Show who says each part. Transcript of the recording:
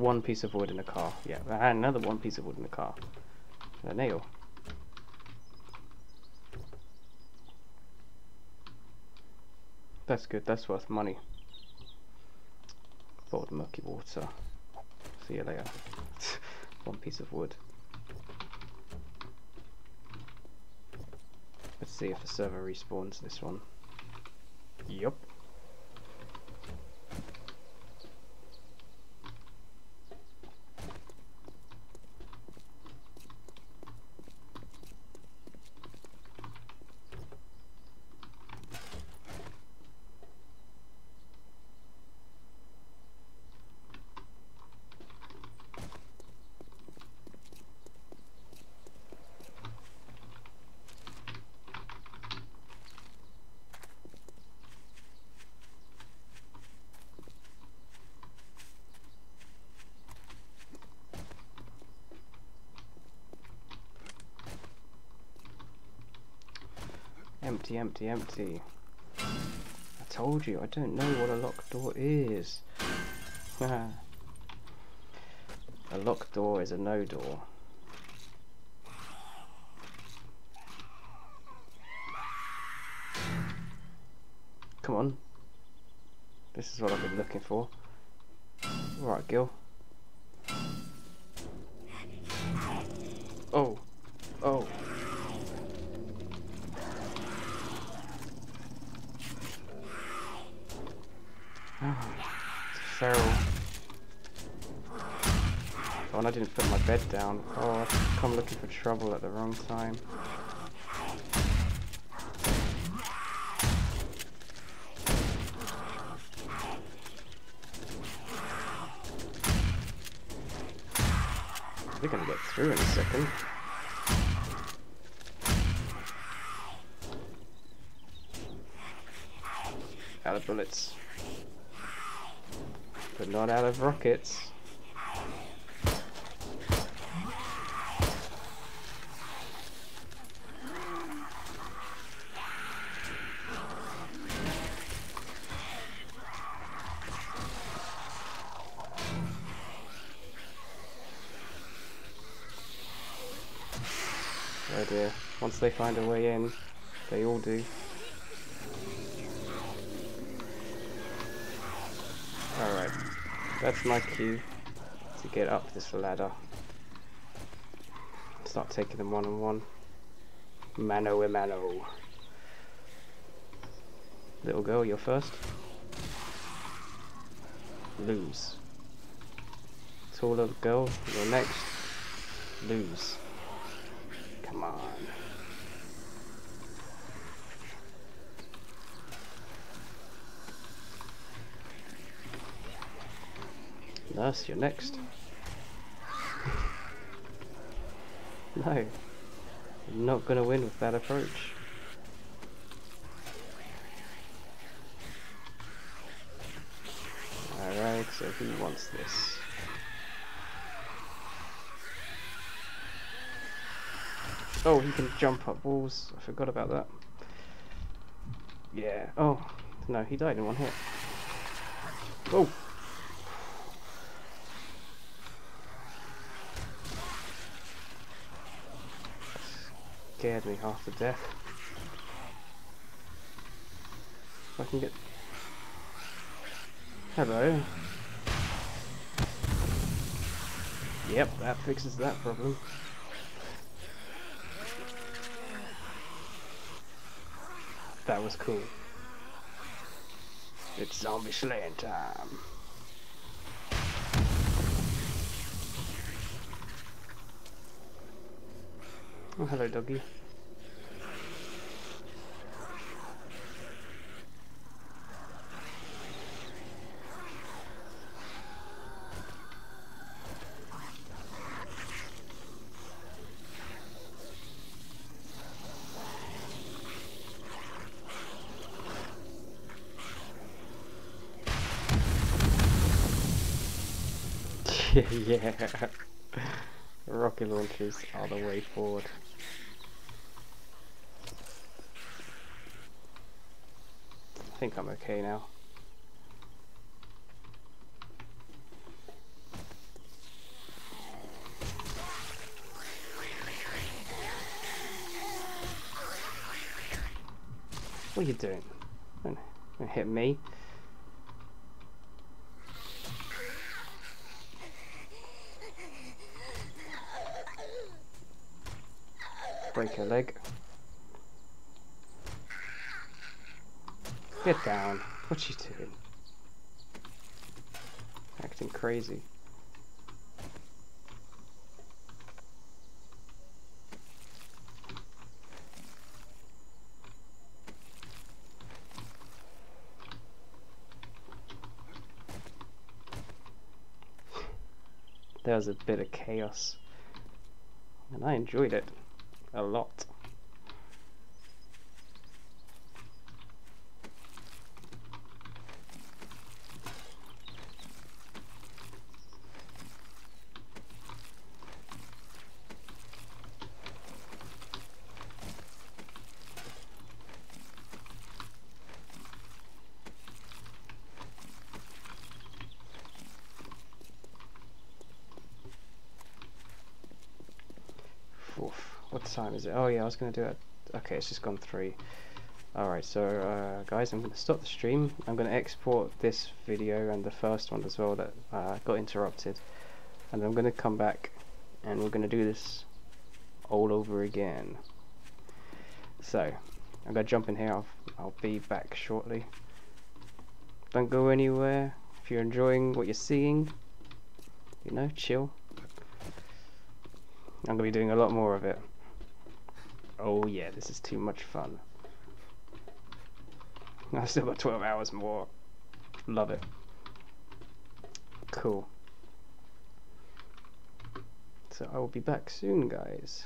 Speaker 1: One piece of wood in a car. Yeah, and another one piece of wood in a car. A nail. That's good, that's worth money. Thought murky water. See you later. one piece of wood. Let's see if the server respawns this one. Yup. Empty, empty, empty. I told you, I don't know what a locked door is. a locked door is a no door. Come on. This is what I've been looking for. Alright, Gil. Oh. Oh. It's feral. Oh, and I didn't put my bed down. Oh, I've come looking for trouble at the wrong time. We're gonna get through in a second. Out of bullets. But not out of rockets. Oh dear. Once they find a way in, they all do. Alright. That's my cue to get up this ladder. Start taking them one on one. Mano a mano. Little girl, you're first. Lose. Tall little girl, you're next. Lose. Come on. Nurse, you're next. no. You're not gonna win with that approach. Alright, so who wants this? Oh, he can jump up walls. I forgot about that. Yeah. Oh, no, he died in one hit. Oh! Scared me half to death. I can get... Hello. Yep, that fixes that problem. That was cool. It's zombie slaying time. Oh, hello, doggy. yeah. Rocket launchers are the way forward. think I'm okay now. What are you doing? Don't, don't hit me. Break a leg. Get down. What you doing? Acting crazy. there was a bit of chaos and I enjoyed it a lot. Oof. What time is it? Oh yeah, I was going to do it. Okay, it's just gone three. Alright, so uh, guys, I'm going to stop the stream. I'm going to export this video and the first one as well that uh, got interrupted. And I'm going to come back and we're going to do this all over again. So, I'm going to jump in here. I'll, I'll be back shortly. Don't go anywhere. If you're enjoying what you're seeing, you know, chill. I'm going to be doing a lot more of it. Oh yeah, this is too much fun. I've still got 12 hours more. Love it. Cool. So I will be back soon, guys.